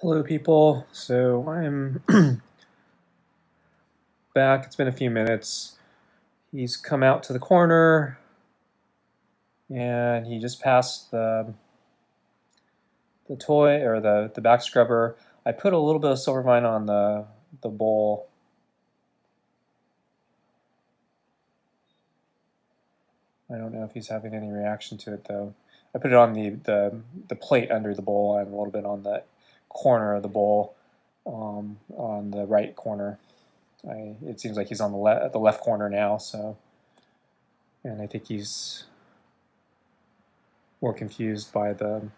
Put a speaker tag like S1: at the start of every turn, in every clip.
S1: Hello, people. So I'm back. It's been a few minutes. He's come out to the corner and he just passed the the toy or the the back scrubber. I put a little bit of Silvervine on the the bowl. I don't know if he's having any reaction to it though. I put it on the the, the plate under the bowl and a little bit on the corner of the bowl um, on the right corner. I, it seems like he's on the, le the left corner now, so, and I think he's more confused by the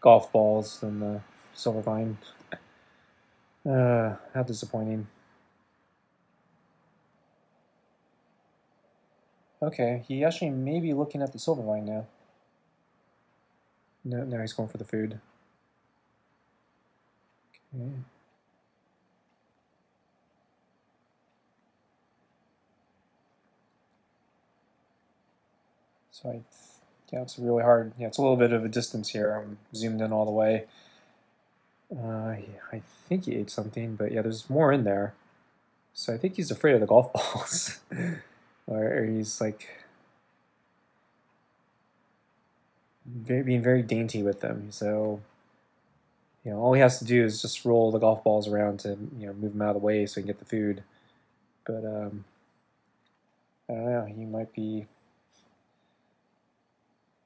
S1: golf balls than the silver vine. Uh, how disappointing. Okay, he actually may be looking at the silver vine now. No, now he's going for the food. Okay. So I, yeah, it's really hard. Yeah, it's a little bit of a distance here. I'm zoomed in all the way. Uh, I think he ate something, but yeah, there's more in there. So I think he's afraid of the golf balls. or, or, he's like very, being very dainty with them. So, you know, all he has to do is just roll the golf balls around to, you know, move them out of the way so he can get the food. But, um, I don't know, he might be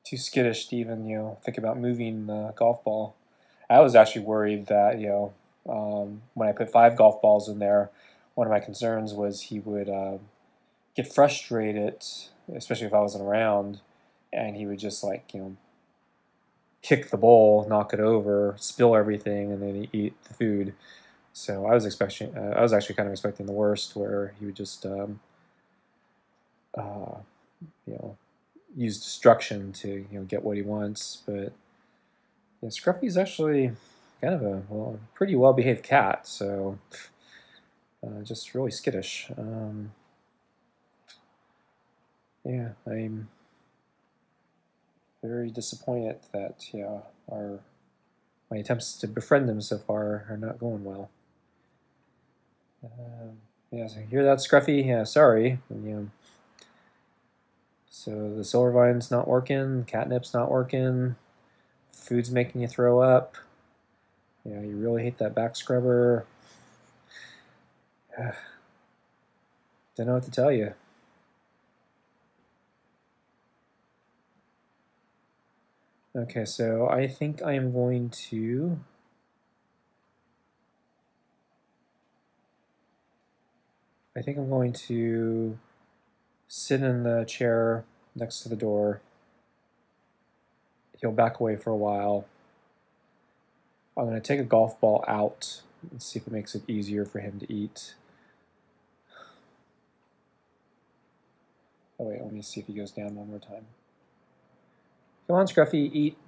S1: too skittish to even you know think about moving the golf ball. I was actually worried that you know um, when I put five golf balls in there, one of my concerns was he would uh, get frustrated, especially if I wasn't around, and he would just like you know kick the bowl, knock it over, spill everything, and then eat the food. So I was expecting, uh, I was actually kind of expecting the worst, where he would just, um, uh, you know, use destruction to you know get what he wants. But yeah, Scruffy's actually kind of a well, pretty well behaved cat, so uh, just really skittish. Um, yeah, I'm very disappointed that yeah our my attempts to befriend him so far are not going well. Um, yeah, so hear that, Scruffy? Yeah, sorry. Know, so the silver vine's not working, catnip's not working, food's making you throw up. Yeah, you really hate that back scrubber. Don't know what to tell you. Okay, so I think I am going to I think I'm going to sit in the chair next to the door. He'll back away for a while. I'm going to take a golf ball out and see if it makes it easier for him to eat. Oh wait, let me see if he goes down one more time. Come on, Scruffy, eat.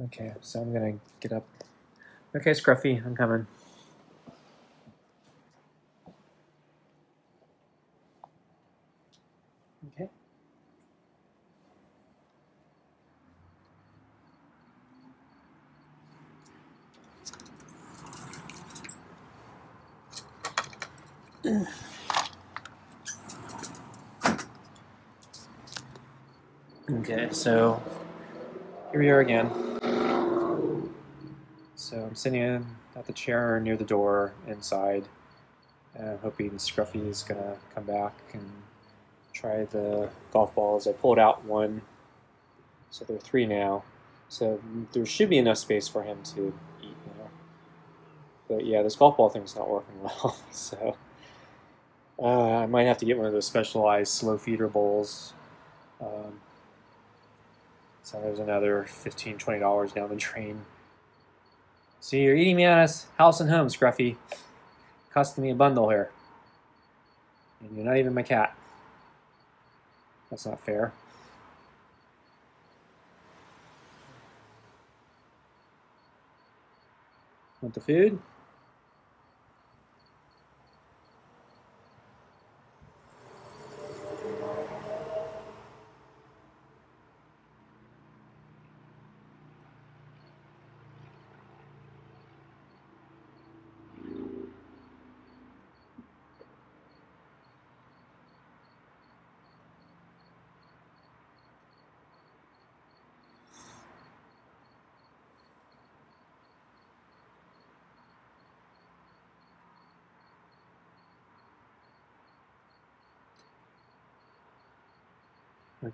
S1: Okay, so I'm gonna get up. Okay, Scruffy, I'm coming. Okay. Okay, so here we are again. So I'm sitting at the chair near the door inside, and hoping Scruffy is gonna come back and try the golf balls. I pulled out one, so there are three now. So there should be enough space for him to eat, know. But yeah, this golf ball thing's not working well, so uh, I might have to get one of those specialized slow feeder bowls. So there's another $15, $20 down the drain. So you're eating me out of house and home, Scruffy. Costing me a bundle here. And you're not even my cat. That's not fair. Want the food?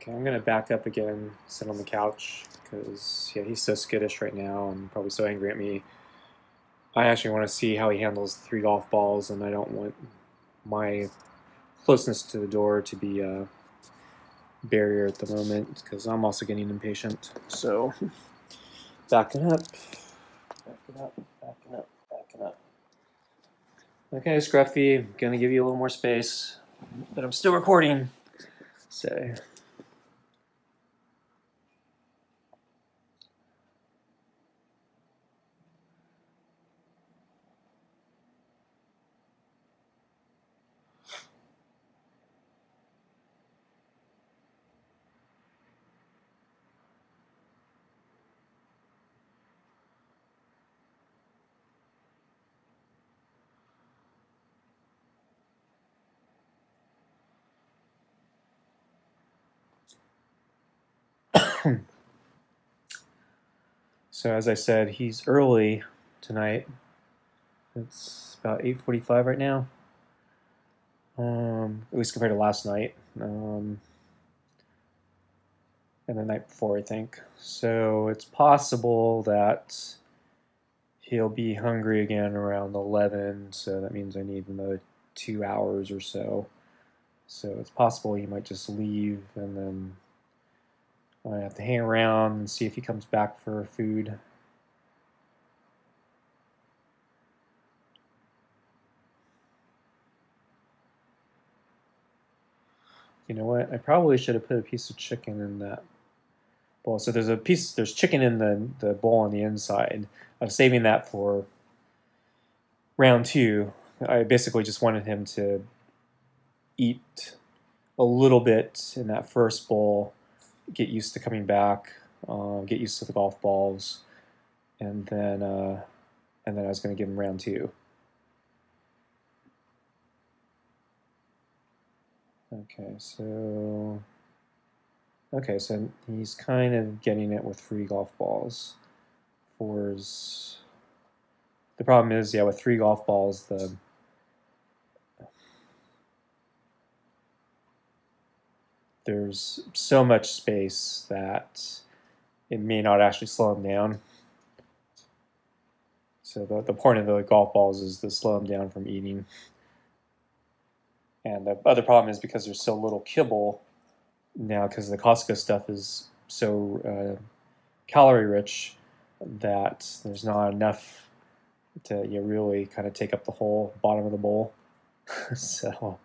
S1: Okay, I'm gonna back up again, sit on the couch, because yeah, he's so skittish right now and probably so angry at me. I actually want to see how he handles three golf balls, and I don't want my closeness to the door to be a barrier at the moment, because I'm also getting impatient. So, backing up, backing up, backing up, backing up. Okay, Scruffy, gonna give you a little more space, but I'm still recording. So. So as I said, he's early tonight. It's about 8:45 right now. Um, at least compared to last night. Um, and the night before, I think. So it's possible that he'll be hungry again around 11. So that means I need another two hours or so. So it's possible he might just leave and then I have to hang around and see if he comes back for food. You know what? I probably should have put a piece of chicken in that bowl. So there's a piece, there's chicken in the, the bowl on the inside. I'm saving that for round two. I basically just wanted him to eat a little bit in that first bowl get used to coming back, uh, get used to the golf balls, and then uh, and then I was going to give him round two. Okay, so okay, so he's kind of getting it with three golf balls. Fours. The problem is, yeah, with three golf balls, the there's so much space that it may not actually slow them down. So the, the point of the golf balls is to slow them down from eating. And the other problem is because there's so little kibble now because the Costco stuff is so uh, calorie rich that there's not enough to you really kind of take up the whole bottom of the bowl. so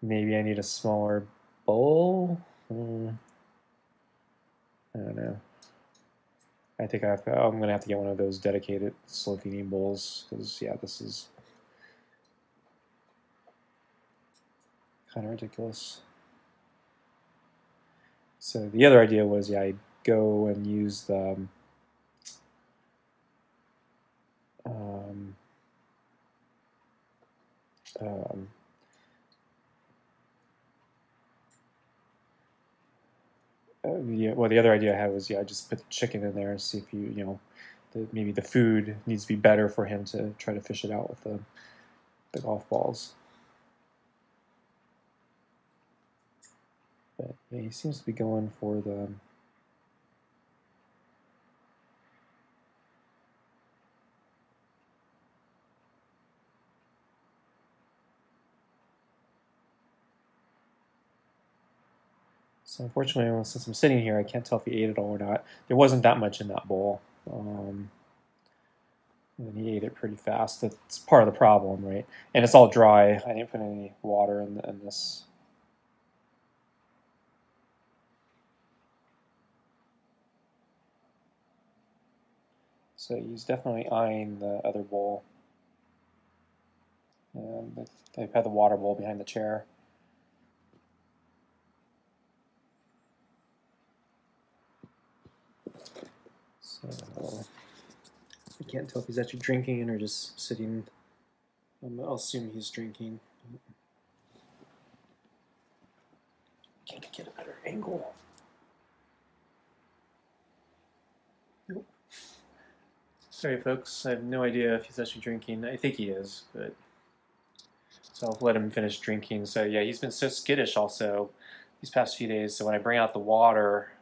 S1: maybe I need a smaller bowl? Mm. I don't know. I think I have to, I'm going to have to get one of those dedicated feeding bowls because, yeah, this is kind of ridiculous. So the other idea was, yeah, I'd go and use the um, um, uh, yeah, well, the other idea I had was, yeah, I just put the chicken in there and see if you, you know, the, maybe the food needs to be better for him to try to fish it out with the, the golf balls. But yeah, he seems to be going for the So unfortunately, since I'm sitting here, I can't tell if he ate it all or not. There wasn't that much in that bowl. Um, and he ate it pretty fast. That's part of the problem, right? And it's all dry. I didn't put any water in, in this. So he's definitely eyeing the other bowl. And they've had the water bowl behind the chair. So I can't tell if he's actually drinking or just sitting. Um, I'll assume he's drinking. Can't get a better angle. Nope. Sorry, folks. I have no idea if he's actually drinking. I think he is, but so I'll let him finish drinking. So yeah, he's been so skittish. Also, these past few days. So when I bring out the water,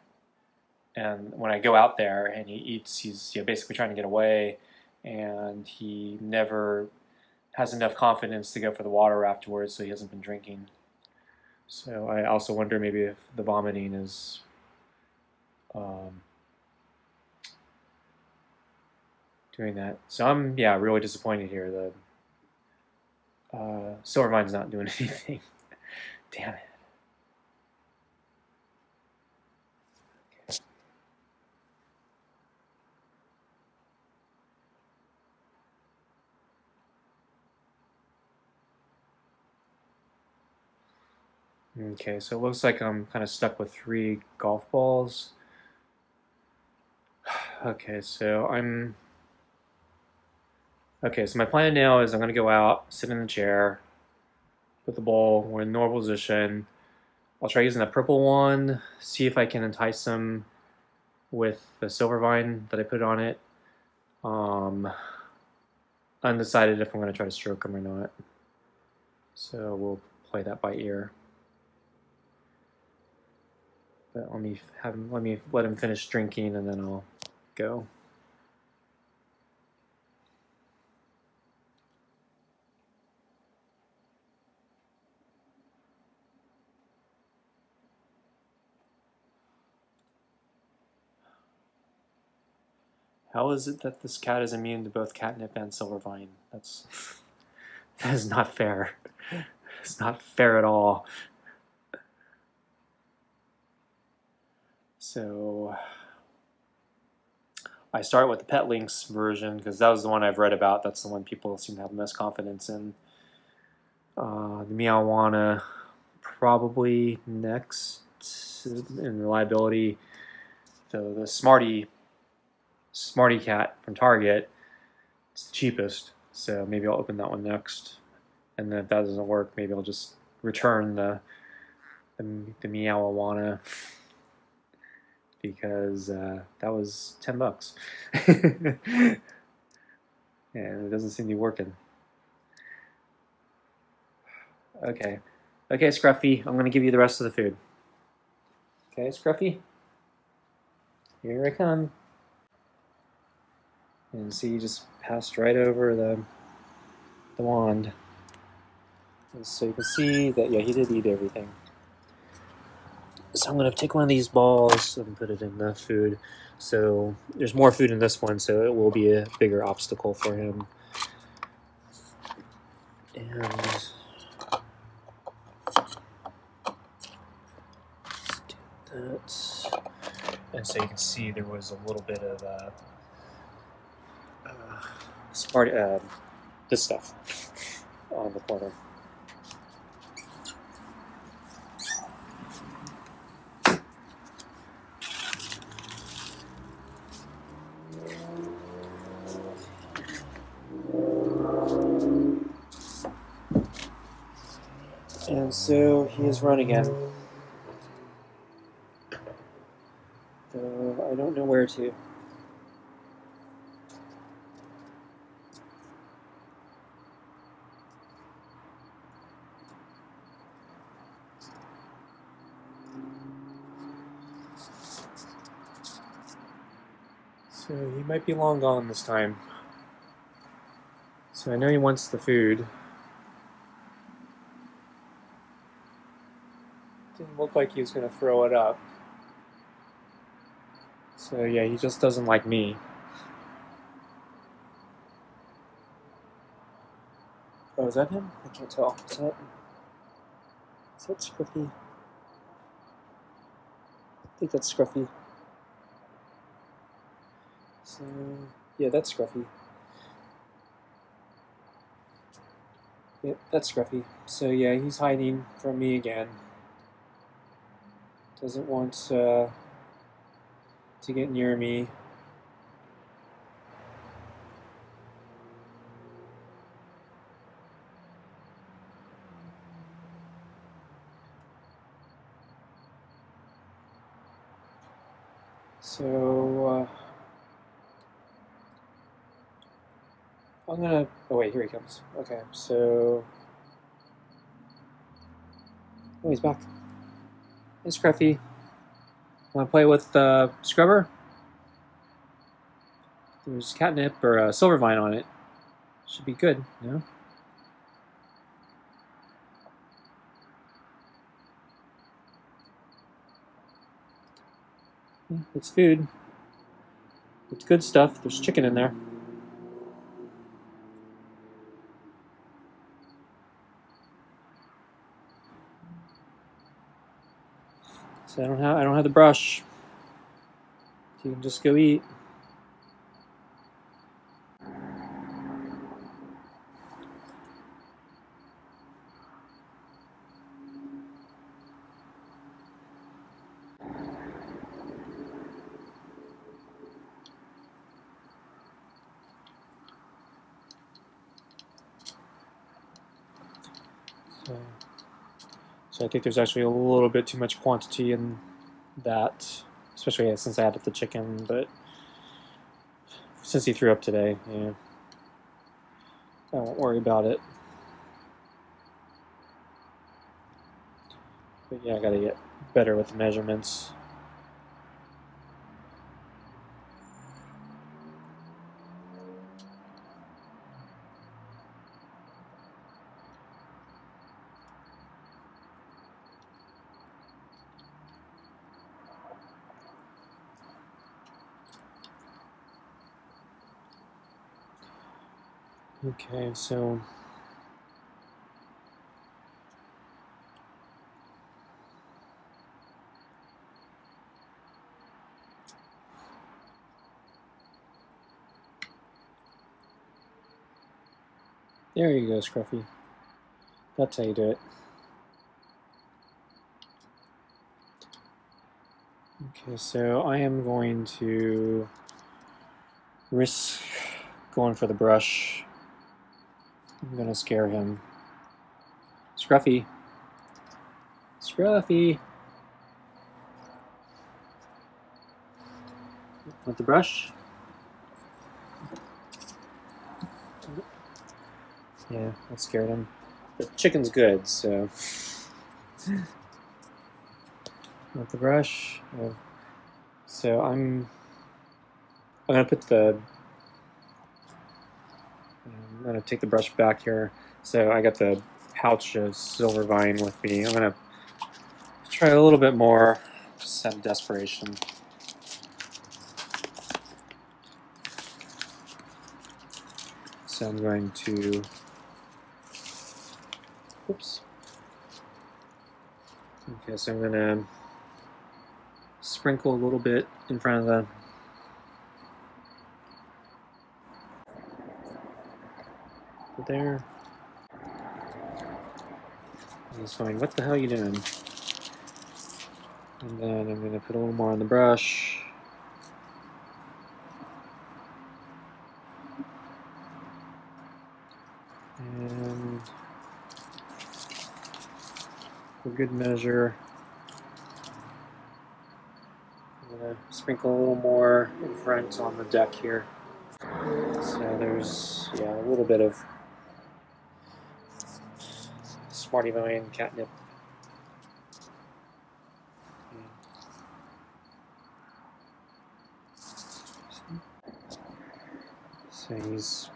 S1: and when I go out there and he eats, he's you know, basically trying to get away, and he never has enough confidence to go for the water afterwards, so he hasn't been drinking. So I also wonder maybe if the vomiting is um, doing that. So I'm yeah really disappointed here. The uh, Silvervine's not doing anything. Damn it. Okay, so it looks like I'm kind of stuck with three golf balls. Okay, so I'm... Okay, so my plan now is I'm going to go out, sit in the chair, put the ball we're in normal position. I'll try using the purple one, see if I can entice them with the silver vine that I put on it. Um, undecided if I'm going to try to stroke them or not. So we'll play that by ear. But let me have him, let me let him finish drinking and then I'll go. How is it that this cat is immune to both catnip and silvervine? That's that is not fair. It's not fair at all. So I start with the PetLinks version because that was the one I've read about. That's the one people seem to have the most confidence in. Uh, the Meowijuana probably next in reliability. So the Smarty SmartyKat from Target, it's the cheapest. So maybe I'll open that one next. And then if that doesn't work, maybe I'll just return the the, the Meowijuana because uh, that was 10 bucks. and it doesn't seem to be working. Okay. Okay, Scruffy, I'm going to give you the rest of the food. Okay, Scruffy? Here I come. And see, you just passed right over the, the wand. And so you can see that, yeah, he did eat everything. So I'm going to take one of these balls and put it in the food. So there's more food in this one, so it will be a bigger obstacle for him. And that. And so you can see there was a little bit of uh, uh, smart, uh, this stuff on the corner. And so he has run again. Though I don't know where to. So he might be long gone this time. So I know he wants the food. Didn't look like he was going to throw it up. So yeah, he just doesn't like me. Oh, is that him? I can't tell. Is that, is that Scruffy? I think that's Scruffy. So, yeah, that's Scruffy. Yep, that's Scruffy. So yeah, he's hiding from me again. Doesn't want uh, to get near me. So, uh, I'm gonna, oh wait, here he comes. Okay, so, oh, he's back. Hey, Scruffy. Want to play with uh, Scrubber? There's catnip or uh, silvervine on it. Should be good, you know? It's food. It's good stuff. There's chicken in there. So I don't have I don't have the brush. So you can just go eat. So, so I think there's actually a little bit too much quantity in that, especially since I added the chicken, but since he threw up today, yeah, I won't worry about it. But yeah, I gotta get better with the measurements. Okay, so there you go, Scruffy. That's how you do it. Okay, so I am going to risk going for the brush. I'm gonna scare him. Scruffy. Scruffy. Want the brush? Yeah, I scared him. The chicken's good, so. Want the brush? Oh. So I'm. I'm gonna put the I'm going to take the brush back here. So I got the pouch of silver vine with me. I'm going to try a little bit more, just out of desperation. So I'm going to, oops. Okay, so I'm going to sprinkle a little bit in front of the there. He's what the hell are you doing? And then I'm going to put a little more on the brush. And for good measure, I'm going to sprinkle a little more in front on the deck here. So there's, yeah, a little bit of Smarty Vine catnip. So he's,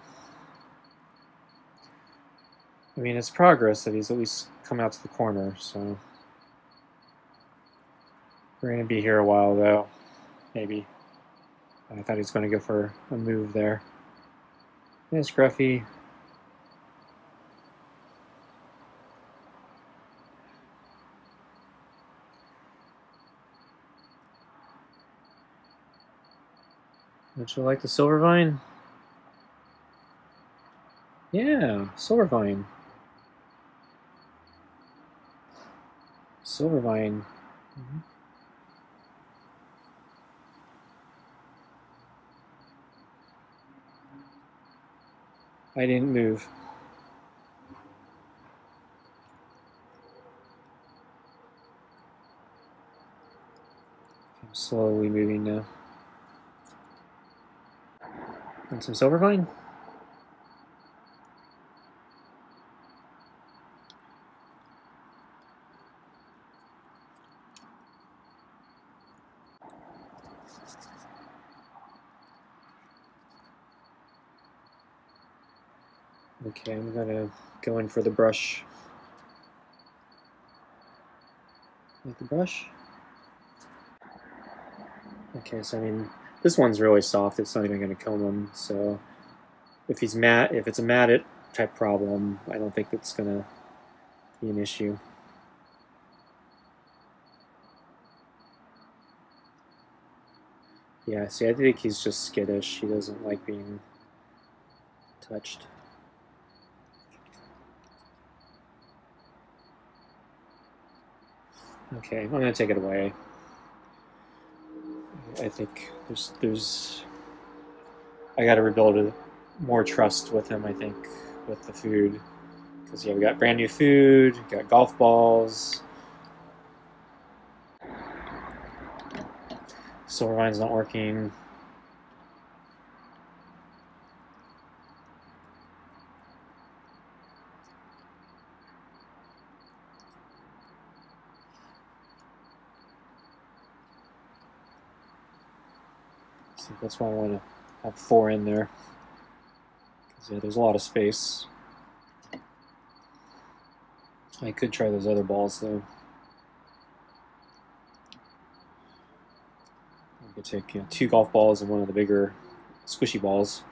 S1: I mean, it's progress that he's at least come out to the corner, so. We're going to be here a while, though. Maybe. I thought he was going to go for a move there. There's Scruffy. Would you like the silver vine? Yeah, silver vine. Silver vine. Mm -hmm. I didn't move. I'm slowly moving now. And some silver vine. Okay, I'm gonna go in for the brush. Like the brush? Okay, so I mean, this one's really soft. It's not even gonna kill him. So if he's matte, if it's a matted type problem, I don't think it's gonna be an issue. Yeah, see, I think he's just skittish. He doesn't like being touched. Okay, I'm gonna take it away. I think there's there's I got to rebuild more trust with him. I think with the food because yeah, we got brand new food, got golf balls. Silvervine's not working. That's why I want to have four in there. Because yeah, there's a lot of space. I could try those other balls though. I could take you know, two golf balls and one of the bigger squishy balls.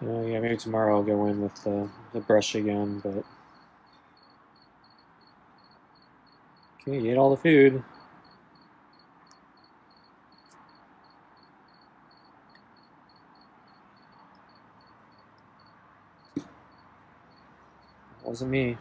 S1: So yeah, maybe tomorrow I'll go in with the, the brush again, but... Okay, you ate all the food. wasn't me.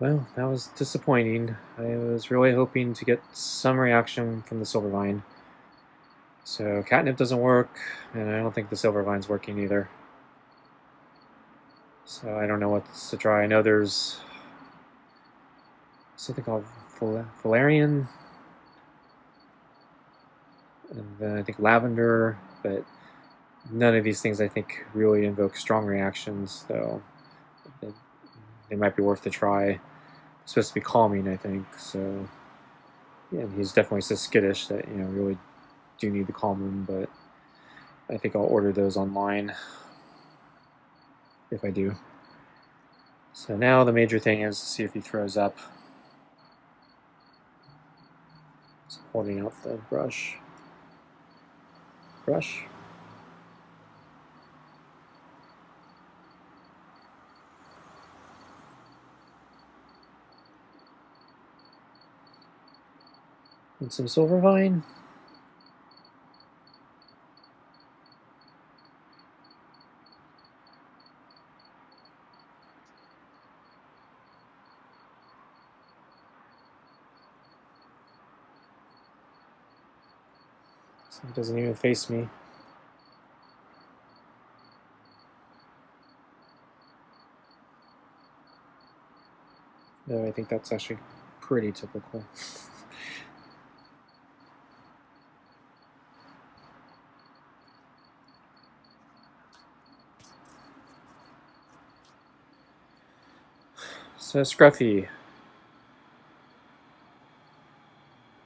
S1: Well, that was disappointing. I was really hoping to get some reaction from the Silvervine. So catnip doesn't work, and I don't think the Silvervine's working either. So I don't know what to try. I know there's something called Valerian, and then I think Lavender, but none of these things I think really invoke strong reactions, though they might be worth a try. It's supposed to be calming, I think. So, yeah, he's definitely so skittish that you know really do need to calm him. But I think I'll order those online if I do. So now the major thing is to see if he throws up. So holding out the brush. Brush. And some Silvervine. So it doesn't even face me. No, I think that's actually pretty typical. So Scruffy,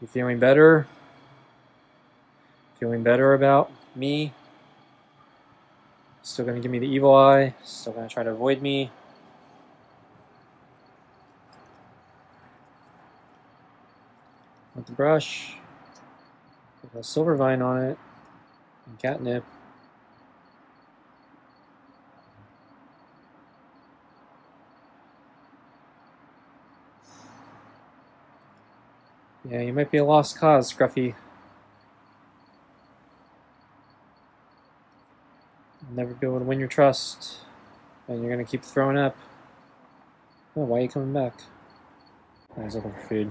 S1: you feeling better? Feeling better about me? Still gonna give me the evil eye? Still gonna try to avoid me? with the brush. Put a silver vine on it. And catnip. Yeah, you might be a lost cause, Scruffy. You'll never be able to win your trust, and you're gonna keep throwing up. Oh, why are you coming back? I was looking for food.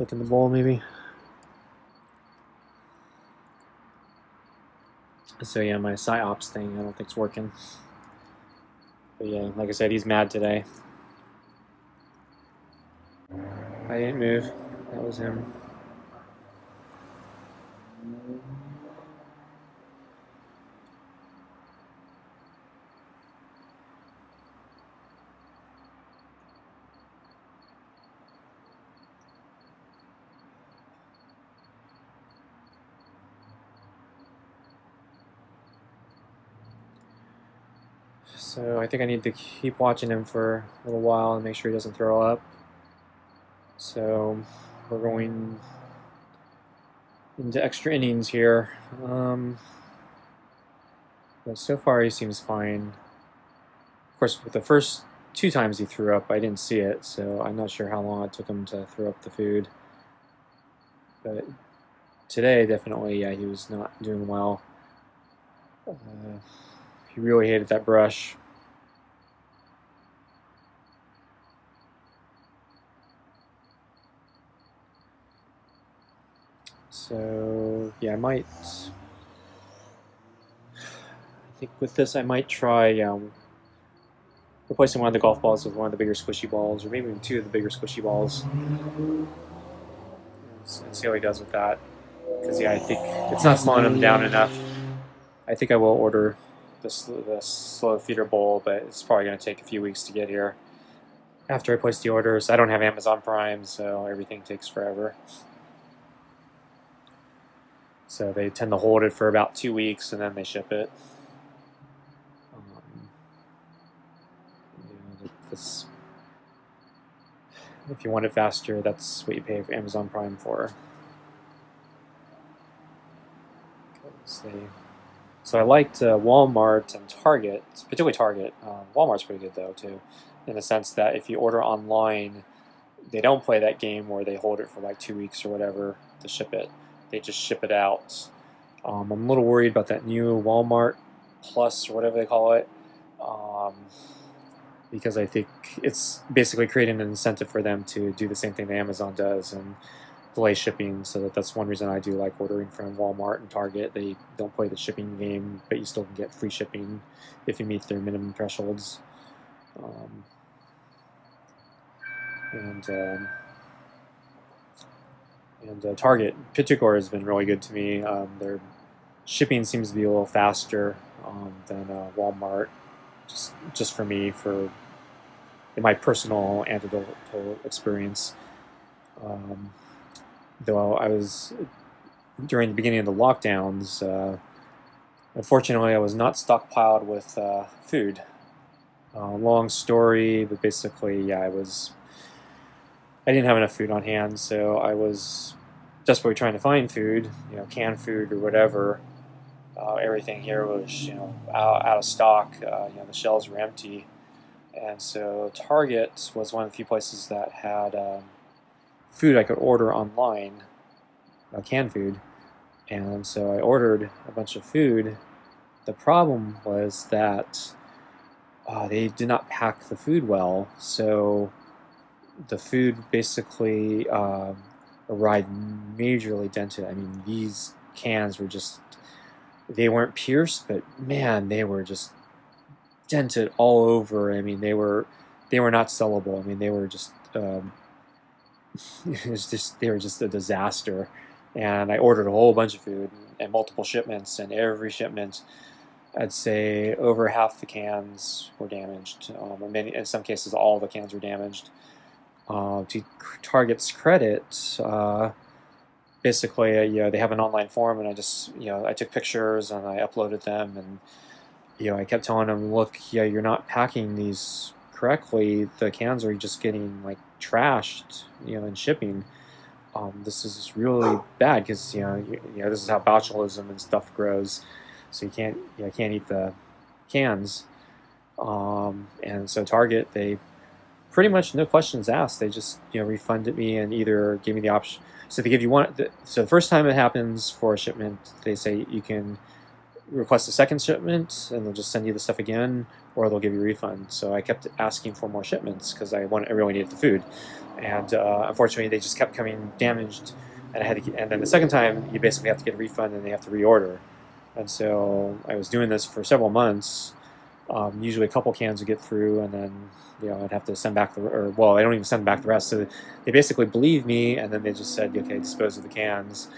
S1: Look in the bowl, maybe. So yeah, my psyops thing, I don't think it's working. But yeah, like I said, he's mad today. I didn't move. That was him. So I think I need to keep watching him for a little while and make sure he doesn't throw up. So we're going into extra innings here. Um, but so far he seems fine. Of course, with the first two times he threw up, I didn't see it, so I'm not sure how long it took him to throw up the food. But today, definitely, yeah, he was not doing well. Uh, he really hated that brush. So yeah, I might. I think with this, I might try um, replacing one of the golf balls with one of the bigger squishy balls, or maybe even two of the bigger squishy balls, and see how he does with that. Because yeah, I think it's not slowing him down enough. I think I will order this the slow feeder bowl, but it's probably going to take a few weeks to get here. After I place the orders, I don't have Amazon Prime, so everything takes forever. So they tend to hold it for about two weeks and then they ship it. Um, this, if you want it faster, that's what you pay for Amazon Prime for. They, so I liked uh, Walmart and Target, particularly Target. Um, Walmart's pretty good though too, in the sense that if you order online, they don't play that game where they hold it for like two weeks or whatever to ship it they just ship it out. Um, I'm a little worried about that new Walmart Plus or whatever they call it, um, because I think it's basically creating an incentive for them to do the same thing that Amazon does and delay shipping. So that that's one reason I do like ordering from Walmart and Target. They don't play the shipping game, but you still can get free shipping if you meet their minimum thresholds. Um, and um, and uh, Target, Pitchcore has been really good to me. Um, their shipping seems to be a little faster um, than uh, Walmart, just just for me, for in my personal anecdotal experience. Um, though I was during the beginning of the lockdowns, uh, unfortunately, I was not stockpiled with uh, food. Uh, long story, but basically, yeah, I was I didn't have enough food on hand, so I was desperately trying to find food, you know, canned food or whatever. Uh, everything here was, you know, out, out of stock. Uh, you know, the shelves were empty, and so Target was one of the few places that had um, food I could order online, uh, canned food, and so I ordered a bunch of food. The problem was that uh, they did not pack the food well, so the food basically um, arrived majorly dented. I mean, these cans were just, they weren't pierced, but man, they were just dented all over. I mean, they were, they were not sellable. I mean, they were just, um, it was just, they were just a disaster. And I ordered a whole bunch of food and multiple shipments, and every shipment, I'd say over half the cans were damaged. Um, many, in some cases, all the cans were damaged. Uh, to Target's credit, uh, basically, uh, you know, they have an online form, and I just, you know, I took pictures and I uploaded them, and you know, I kept telling them, look, yeah, you're not packing these correctly. The cans are just getting like trashed, you know, in shipping. Um, this is really bad because you know, you, you, know, this is how botulism and stuff grows. So you can't, you know, can't eat the cans. Um, and so Target, they pretty much no questions asked. They just you know refunded me and either gave me the option. So they give you one. So the first time it happens for a shipment, they say you can request a second shipment and they'll just send you the stuff again, or they'll give you a refund. So I kept asking for more shipments because I wanted, I really needed the food, and uh, unfortunately they just kept coming damaged, and I had to. And then the second time you basically have to get a refund and they have to reorder, and so I was doing this for several months. Um, usually a couple cans would get through, and then you know I'd have to send back the or well I don't even send back the rest. So they basically believed me, and then they just said okay dispose of the cans.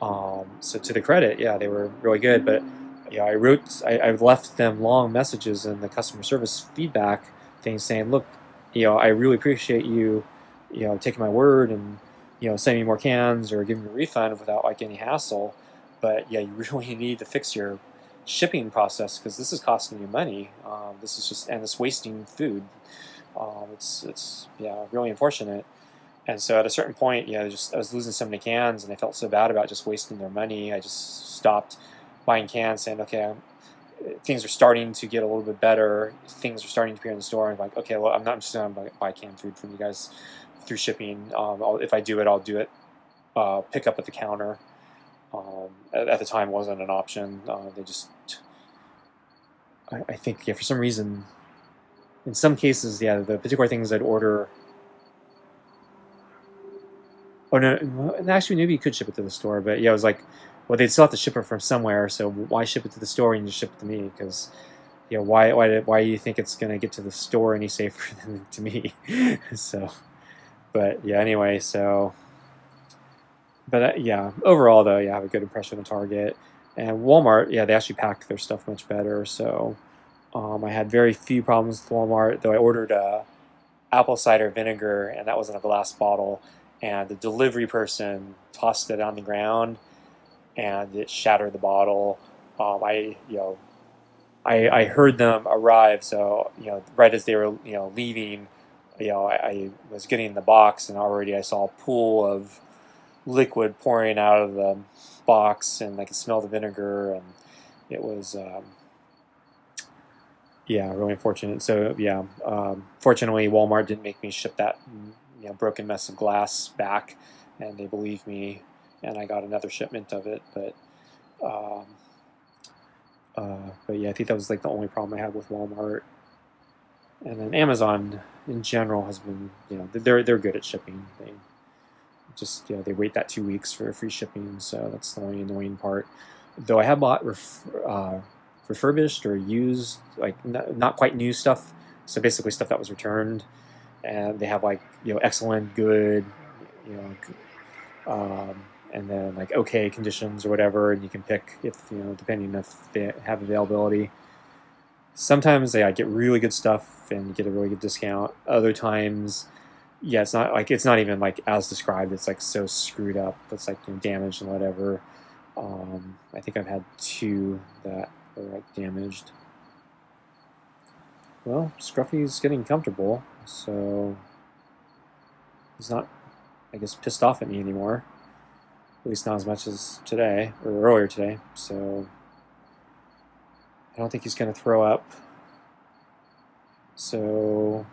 S1: Um, so to the credit, yeah, they were really good, but yeah, I wrote, I, I left them long messages in the customer service feedback thing saying, look, you know, I really appreciate you, you know, taking my word and, you know, sending me more cans or giving me a refund without like any hassle. But yeah, you really need to fix your shipping process because this is costing you money. Um, this is just, and it's wasting food. Um, it's, it's, yeah, really unfortunate. And so at a certain point, yeah, just I was losing so many cans, and I felt so bad about just wasting their money. I just stopped buying cans, saying, okay, I'm, things are starting to get a little bit better. Things are starting to appear in the store. And like, okay, well, I'm not just going to buy canned food from you guys through shipping. Um, if I do it, I'll do it uh, pick up at the counter. Um, at, at, the time, wasn't an option. Uh, they just, I, I, think, yeah, for some reason, in some cases, yeah, the particular things I'd order. Oh no, actually, maybe you could ship it to the store, but yeah, it was like well, they'd still have to ship it from somewhere. So why ship it to the store and just ship it to me? Because you know, why why why do you think it's gonna get to the store any safer than to me? so, but yeah. Anyway, so, but uh, yeah. Overall, though, yeah, I have a good impression of Target and Walmart. Yeah, they actually pack their stuff much better. So, um, I had very few problems with Walmart. Though I ordered uh, apple cider vinegar, and that was in a glass bottle, and the delivery person tossed it on the ground and it shattered the bottle. Um, I, you know, I, I heard them arrive, so you know, right as they were, you know, leaving, you know, I, I was getting in the box, and already I saw a pool of liquid pouring out of the box, and I could smell the vinegar, and it was, um, yeah, really unfortunate. So yeah, um, fortunately, Walmart didn't make me ship that, you know, broken mess of glass back, and they believed me and I got another shipment of it. But um, uh, but yeah, I think that was like the only problem I had with Walmart. And then Amazon in general has been, you know, they're they're good at shipping. They just you know they wait that two weeks for free shipping, so that's the only annoying part. Though I have bought ref, uh, refurbished or used, like not, not quite new stuff. So basically, stuff that was returned, and they have like you know excellent, good, you know, um, and then like okay conditions or whatever, and you can pick if you know depending if they have availability. Sometimes they get really good stuff and get a really good discount. Other times, yeah, it's not like it's not even like as described. It's like so screwed up. It's like you know, damaged and whatever. Um, I think I've had two that were like damaged. Well, Scruffy's getting comfortable, so he's not, I guess, pissed off at me anymore at least not as much as today or earlier today. So I don't think he's going to throw up. So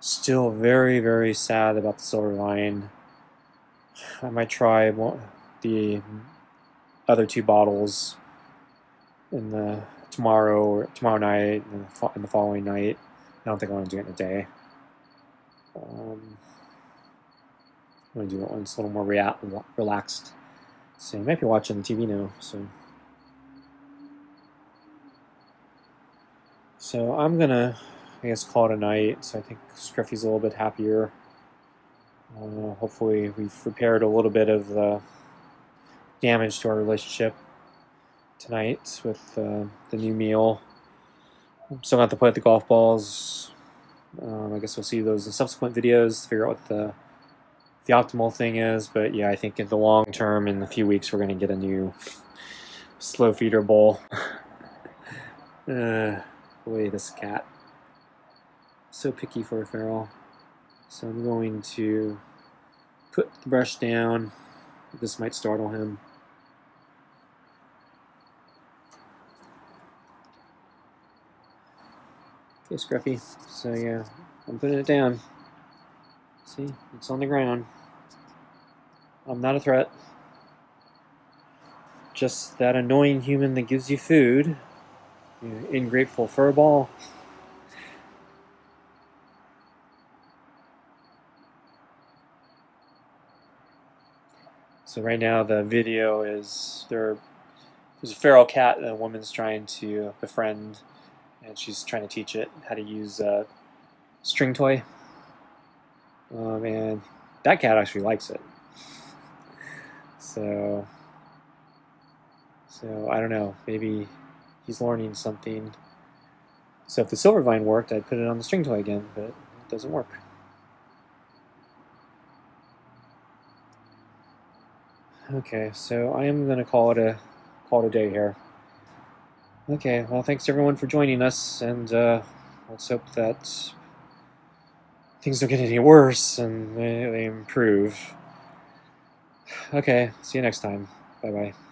S1: still very very sad about the silver vine. I might try one, the other two bottles in the tomorrow or tomorrow night and the following night. I don't think I want to do it in a day. Um, I'm going to do one. It's a little more rea relaxed. So you might be watching TV now. So, so I'm going to, I guess, call it a night. So I think Scruffy's a little bit happier. Uh, hopefully we've repaired a little bit of the damage to our relationship tonight with uh, the new meal. I'm still going to have to play with the golf balls. Um, I guess we'll see those in subsequent videos, figure out what the the optimal thing is, but yeah, I think in the long term, in a few weeks, we're going to get a new slow feeder bowl. uh, boy, this cat. So picky for a feral. So I'm going to put the brush down. This might startle him. Okay, Scruffy. So yeah, I'm putting it down. See, it's on the ground. I'm not a threat. Just that annoying human that gives you food. You ingrateful furball. So right now the video is there. There's a feral cat that a woman's trying to befriend, and she's trying to teach it how to use a string toy. Um, and that cat actually likes it. So, so I don't know. Maybe he's learning something. So if the silver vine worked, I'd put it on the string toy again, but it doesn't work. Okay, so I am going to call it a call it a day here. Okay, well, thanks everyone for joining us, and uh, let's hope that things don't get any worse and they, they improve. Okay, see you next time. Bye bye.